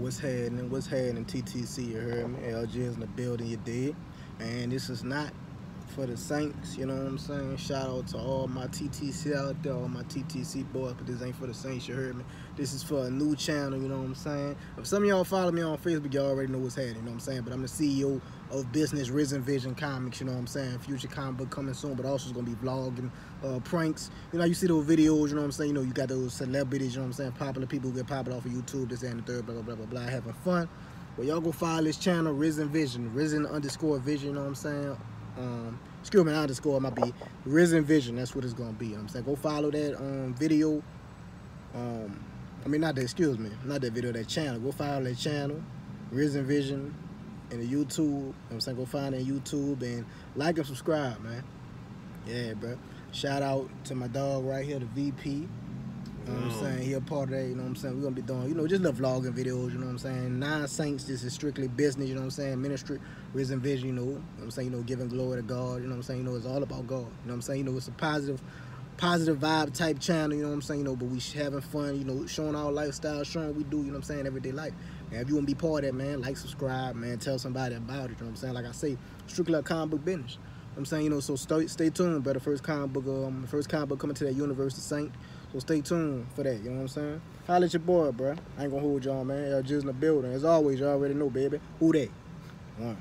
what's happening? What's happening? TTC, you heard me? LG is in the building, you did. And this is not for the Saints, you know what I'm saying? Shout out to all my TTC out there, all my TTC boys, but this ain't for the Saints, you heard me? This is for a new channel, you know what I'm saying? If some of y'all follow me on Facebook, y'all already know what's happening, you know what I'm saying? But I'm the CEO of Business Risen Vision Comics, you know what I'm saying? Future comic book coming soon, but also it's gonna be vlogging, uh, pranks. You know, you see those videos, you know what I'm saying? You know, you got those celebrities, you know what I'm saying? Popular people who get popular off of YouTube, this and the third, blah, blah, blah, blah, blah, having fun. Well, y'all go follow this channel, Risen Vision, Risen underscore Vision, you know what I'm saying? Um, excuse me, underscore it might be Risen Vision. That's what it's gonna be. I'm saying go follow that um, video. Um, I mean not that. Excuse me, not that video. That channel. Go follow that channel, Risen Vision, and the YouTube. You know I'm saying go find it YouTube and like and subscribe, man. Yeah, bro. Shout out to my dog right here, the VP. You know what I'm saying? He a part of that, you know what I'm saying? We're gonna be doing, you know, just little vlogging videos, you know what I'm saying? Nine Saints, this is strictly business, you know what I'm saying? Ministry, Risen Vision, you know, you know what I'm saying? You know, giving glory to God, you know what I'm saying? You know, it's all about God. You know what I'm saying? You know, it's a positive, positive vibe type channel, you know what I'm saying? You know, but we having fun, you know, showing our lifestyle, showing what we do, you know what I'm saying, everyday life. And if you wanna be part of that, man, like, subscribe, man, tell somebody about it, you know what I'm saying? Like I say, strictly a comic book business. I'm saying, you know, so stay, stay tuned, but the first comic book, um, the first comic book coming to that universe, the Saint. So stay tuned for that, you know what I'm saying? Holla at your boy, bro. I ain't gonna hold y'all, man. Y'all just in the building. As always, y'all already know, baby. Who they? One.